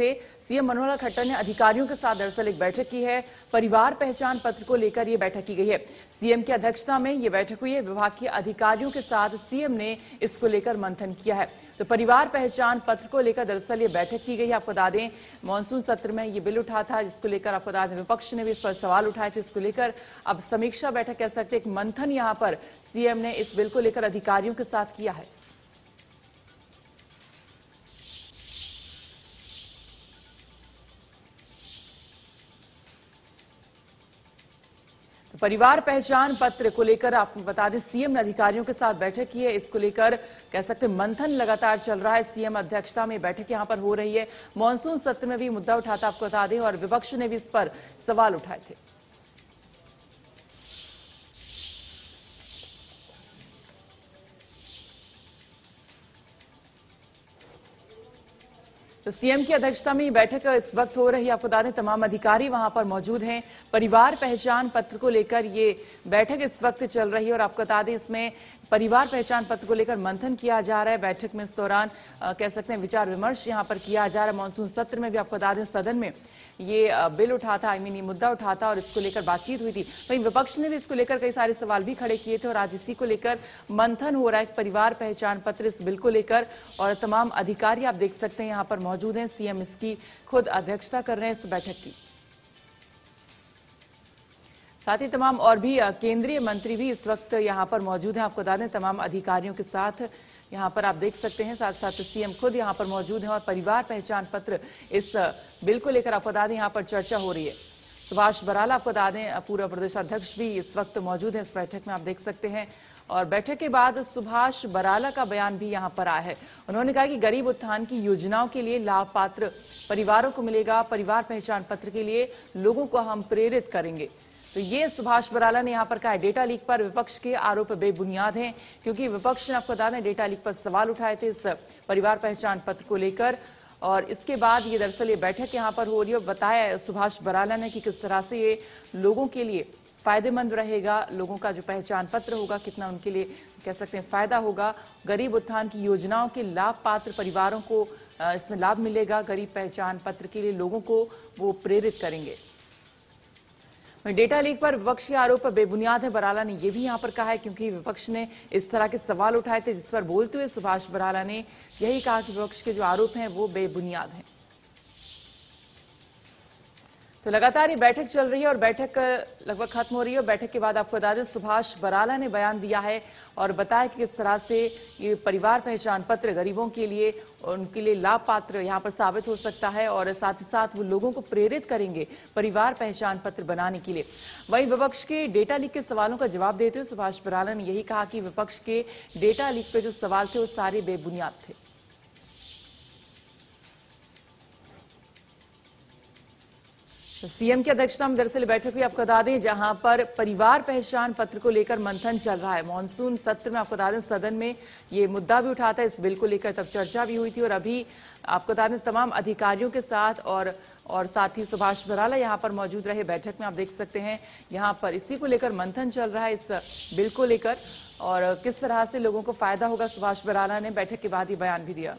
से सीएम मनोहर खट्टर ने अधिकारियों के साथ दरअसल एक बैठक की है। परिवार पहचान पत्र को लेकर ये बैठक की गई है। सीएम की अध्यक्षता में ये बैठक हुई है। विभाग के अधिकारियों के साथ सीएम ने इसको लेकर मंथन किया है। तो परिवार पहचान पत्र को लेकर दरअसल ये बैठक की गई है। आपको बता दें, मानसून सत्र में ये बिल उठा था, जिसको लेकर आपको बता दें, विपक्ष ने भी इस पर सवाल उठाए थे। इसको लेकर अब समीक्षा बैठक कह सकते एक मंथन यहाँ पर सीएम ने इस बिल को लेकर अधिकारियों के साथ किया है। परिवार पहचान पत्र को लेकर आपको बता दें, सीएम ने अधिकारियों के साथ बैठक की है। इसको लेकर कह सकते मंथन लगातार चल रहा है। सीएम अध्यक्षता में बैठक यहाँ पर हो रही है। मानसून सत्र में भी मुद्दा उठाता आपको बता दें और विपक्ष ने भी इस पर सवाल उठाए थे। तो सीएम की अध्यक्षता में ये बैठक इस वक्त हो रही है। आपको बता दें तमाम अधिकारी वहाँ पर मौजूद हैं। परिवार पहचान पत्र को लेकर ये बैठक इस वक्त चल रही है और आपको बता दें, इसमें परिवार पहचान पत्र को लेकर मंथन किया जा रहा है। बैठक में इस दौरान कह सकते हैं, विचार विमर्श यहाँ पर किया जा रहा है। मानसून सत्र में भी आपको बता दें, सदन में ये बिल उठा था आई मीन ये मुद्दा उठा था और इसको लेकर बातचीत हुई थी। वहीं विपक्ष ने भी इसको लेकर कई सारे सवाल भी खड़े किए थे और आज इसी को लेकर मंथन हो रहा है। परिवार पहचान पत्र इस बिल को लेकर और तमाम अधिकारी आप देख सकते हैं, यहाँ पर मौजूद हैं। सीएम इसकी खुद अध्यक्षता कर रहे हैं इस बैठक की। साथ ही तमाम और भी केंद्रीय मंत्री भी इस वक्त यहाँ पर मौजूद हैं। आपको बता दें, तमाम अधिकारियों के साथ यहाँ पर आप देख सकते हैं। साथ साथ सीएम खुद यहाँ पर मौजूद हैं और परिवार पहचान पत्र इस बिल को लेकर आपको बता दें, यहाँ पर चर्चा हो रही है। सुभाष बराला आपको बता दें, पूर्व प्रदेश अध्यक्ष भी इस वक्त मौजूद हैं। इस बैठक में आप देख सकते हैं। और बैठक के बाद सुभाष बराला का बयान भी यहाँ पर आया है। उन्होंने कहा कि गरीब उत्थान की योजनाओं के लिए लाभ पात्र परिवारों को मिलेगा। परिवार पहचान पत्र के लिए लोगों को हम प्रेरित करेंगे। तो ये सुभाष बराला ने यहाँ पर कहा डेटा लीक पर विपक्ष के आरोप बेबुनियाद हैं, क्योंकि विपक्ष ने आपको बता दें, डेटा लीक पर सवाल उठाए थे इस परिवार पहचान पत्र को लेकर। और इसके बाद ये दरअसल ये बैठक यहाँ पर हो रही है और बताया सुभाष बराला ने कि किस तरह से ये लोगों के लिए फ़ायदेमंद रहेगा, लोगों का जो पहचान पत्र होगा, कितना उनके लिए कह सकते हैं फ़ायदा होगा। गरीब उत्थान की योजनाओं के लाभ पात्र परिवारों को इसमें लाभ मिलेगा। गरीब पहचान पत्र के लिए लोगों को वो प्रेरित करेंगे। डेटा लीक पर विपक्ष के आरोप बेबुनियाद है। बराला ने यह भी यहाँ पर कहा है क्योंकि विपक्ष ने इस तरह के सवाल उठाए थे, जिस पर बोलते हुए सुभाष बराला ने यही कहा कि विपक्ष के जो आरोप हैं, वो बेबुनियाद हैं। तो लगातार ये बैठक चल रही है और बैठक लगभग खत्म हो रही है और बैठक के बाद आपको बता दें, सुभाष बराला ने बयान दिया है और बताया कि किस तरह से ये परिवार पहचान पत्र गरीबों के लिए, उनके लिए लाभ पात्र यहाँ पर साबित हो सकता है और साथ ही साथ वो लोगों को प्रेरित करेंगे परिवार पहचान पत्र बनाने के लिए। वहीं विपक्ष के डेटा लीक के सवालों का जवाब देते हुए सुभाष बराला ने यही कहा कि विपक्ष के डेटा लीक पे जो सवाल थे, वो सारे बेबुनियाद थे। सीएम की अध्यक्षता में दरअसल बैठक हुई। आपको बता दें, जहाँ पर परिवार पहचान पत्र को लेकर मंथन चल रहा है। मानसून सत्र में आपको बता दें, सदन में ये मुद्दा भी उठा था। इस बिल को लेकर तब चर्चा भी हुई थी और अभी आपको बता दें, तमाम अधिकारियों के साथ और और साथ ही सुभाष बराला यहाँ पर मौजूद रहे। बैठक में आप देख सकते हैं, यहाँ पर इसी को लेकर मंथन चल रहा है इस बिल को लेकर। और किस तरह से लोगों को फ़ायदा होगा, सुभाष बराला ने बैठक के बाद ही बयान भी दिया।